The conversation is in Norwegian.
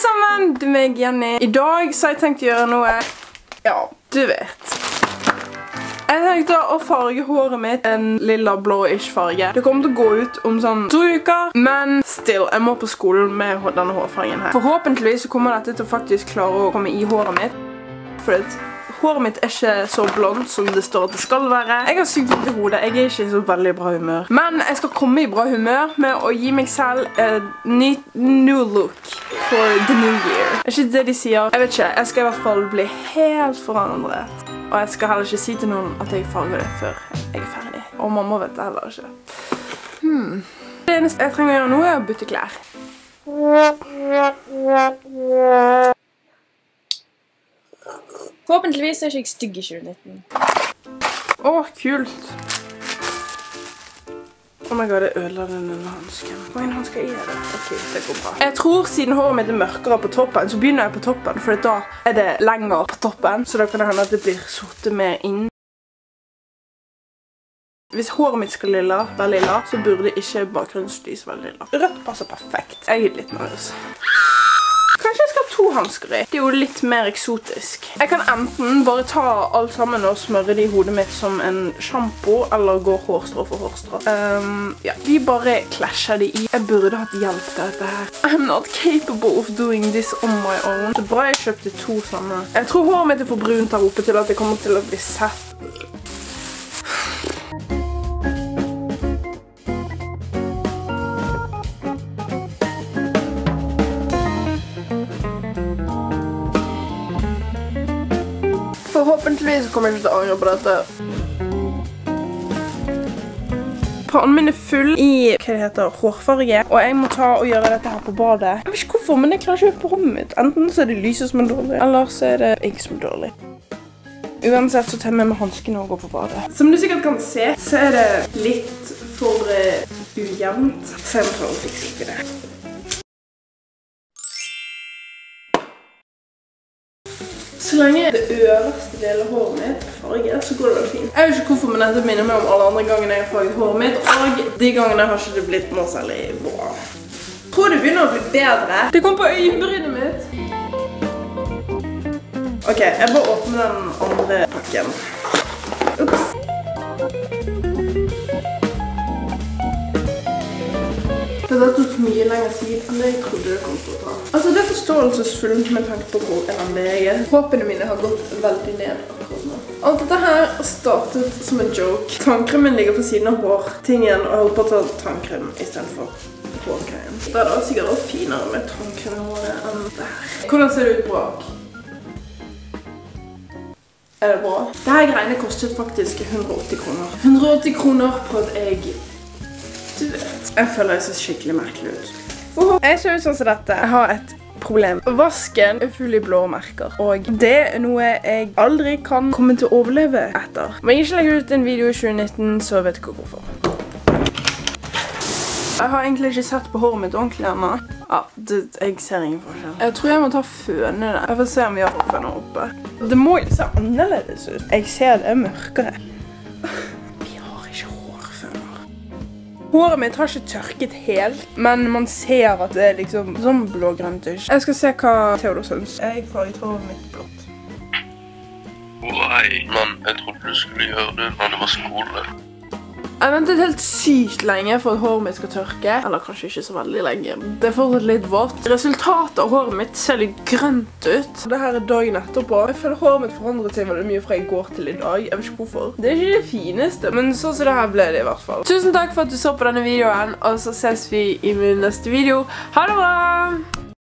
alle sammen! Det er meg, Jenny. I dag så har jeg tenkt å gjøre noe Ja, du vet. Jeg tenkte å farge håret mitt en lilla blå-ish farge. Det kommer til å gå ut om sånn to uker, men still, jeg må på skolen med denne hårfargen her. Forhåpentligvis så kommer dette til å faktisk klare å komme i håret mitt. For håret mitt er ikke så blondt som det står at det skal være. Jeg har sykt vondt i hodet, jeg er ikke i så veldig bra humør. Men jeg skal komme i bra humør med å gi meg selv et nytt new look for the new year. Er ikke det de sier? Jeg vet ikke, jeg skal i hvert fall bli helt forandret. Og jeg skal heller ikke si til noen at jeg farger det før jeg er ferdig. Og mamma vet det heller ikke. Hmm. Det eneste jeg trenger å gjøre nå er å bytte klær. Forhåpentligvis er ikke jeg stygg i 2019. Åh, kult. Oh my god, jeg ødela den under hansken. Hvor mange hansker er det? Ok, det går bra. Jeg tror siden håret mitt er mørkere på toppen, så begynner jeg på toppen, for da er det lenger på toppen, så da kan det hende at det blir sorte mer inn. Hvis håret mitt skal lilla, være lilla, så burde ikke bakgrunnslys være lilla. Rødt passer perfekt. Jeg er litt nervøs. To hansker i. Det er jo litt mer eksotisk. Jeg kan enten bare ta alt sammen og smøre det i hodet mitt som en shampoo, eller gå hårstrå for hårstrå. Um, ja, vi bare klasjer det i. Jeg burde hatt hjelp til dette her. I'm not capable of doing this on my own. Det er bra jeg kjøpte to sånne. Jeg tror håret mitt er for brunt her oppe til at det kommer til å bli sett. Forhåpentligvis kommer jeg ikke til å angre på dette. Pannen min er full i hårfarge, og jeg må ta og gjøre dette her på badet. Jeg vet ikke hvorfor, men jeg klarer ikke på rommet mitt. Enten så er det lyset som er dårlig, eller så er det jeg som er dårlig. Uansett så tar jeg med meg hanskene og går på badet. Som du sikkert kan se, så er det litt for uh, ujevnt. Så jeg må ta og fikse opp det. Så lenge det øverste delen av håret mitt er så går det veldig fint. Jeg vet ikke hvorfor, men dette minner meg om alle andre gangene jeg har farget håret mitt, og de gangene har ikke det blitt noe særlig bra. Jeg tror det begynner å bli bedre. Det kom på øyenbrynet mitt. Ok, jeg bare åpner den andre pakken. Ups. Dette tatt mye lengre tid enn det jeg trodde det kom til å ta. Altså, det er forståelsesfullt med tanke på hvor elendig jeg er. Håpene mine har gått veldig ned akkurat nå. Alt dette her startet som en joke. Tannkremen ligger på siden av hårtingen, og jeg holder på å ta tannkrem i stedet for hårgreien. Det da sikkert også finere med tannkrem i håret enn det her. Hvordan ser det ut bak? Er det bra? Dette greiene kostet faktisk 180 kroner. 180 kroner på at egg. Du vet. Jeg føler jeg ser skikkelig merkelig ut. Jeg ser ut sånn som dette. Jeg har et problem. Vasken er full i blå merker. Og det er noe jeg aldri kan komme til å overleve etter. Om jeg ikke legger ut en video i 2019, så vet ikke hvorfor. Jeg har egentlig ikke sett på håret mitt ordentlig ennå. Ja, jeg ser ingen forskjell. Jeg tror jeg må ta føne det. Jeg får se om vi har hårføner oppe. Det må jo se annerledes ut. Jeg ser det er mørkere. Håret mitt har ikke tørket helt, men man ser at det er liksom sånn blågrønt-ish. Jeg skal se hva Theodor syns. Jeg farget håret mitt blått. Nei, men jeg trodde du skulle gjøre det når det var skole. Jeg ventet helt sykt lenge for at håret mitt skal tørke. Eller kanskje ikke så veldig lenge. Det er fortsatt litt vått. Resultatet av håret mitt ser litt grønt ut. Dette er dagen etterpå. Jeg føler håret mitt forandret seg veldig mye fra i går til i dag. Jeg vet ikke hvorfor. Det er ikke det fineste, men sånn som det her ble det i hvert fall. Tusen takk for at du så på denne videoen, og så ses vi i min neste video. Ha det bra!